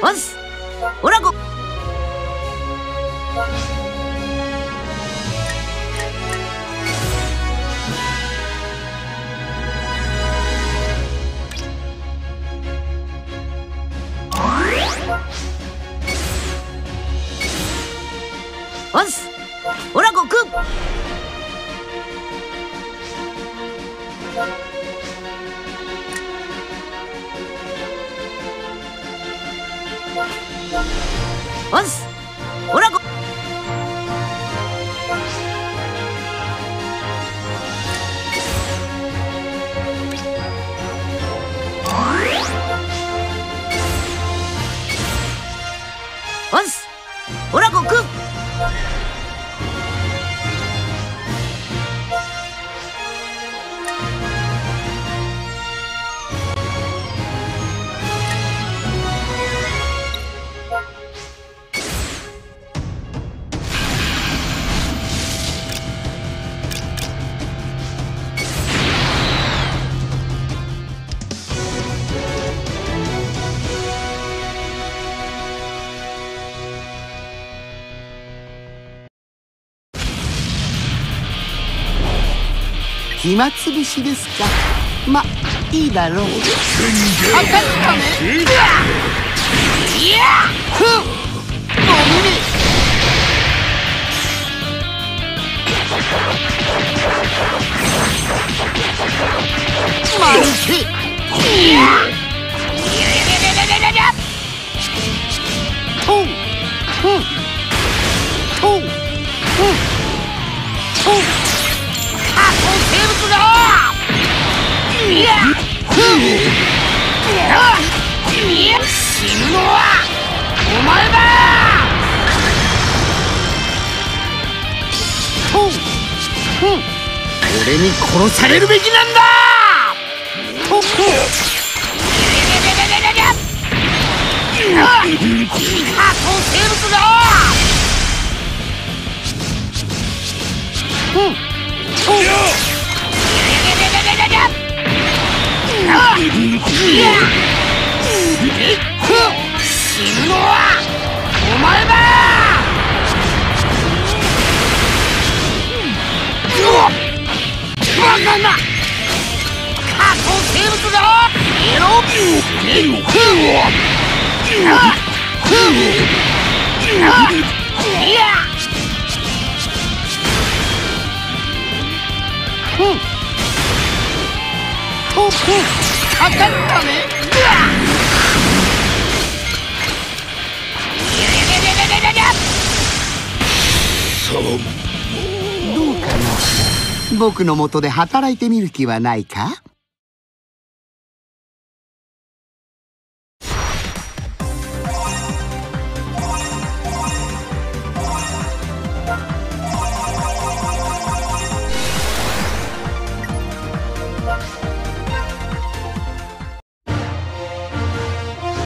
おンすオラゴワンスオラゴくんオンスオラゴオンスオラゴくん暇つぶしですか？まいいだろう。あかんためいやふんゴミめまるけぬのはお前だとうふん俺に殺されるべきなんだ！とうふん過去生物だふん。ぬのはお前だバカな過去生物だエロい。やとうふんかかったね。どうかな。僕のもとで働いてみる気はないか？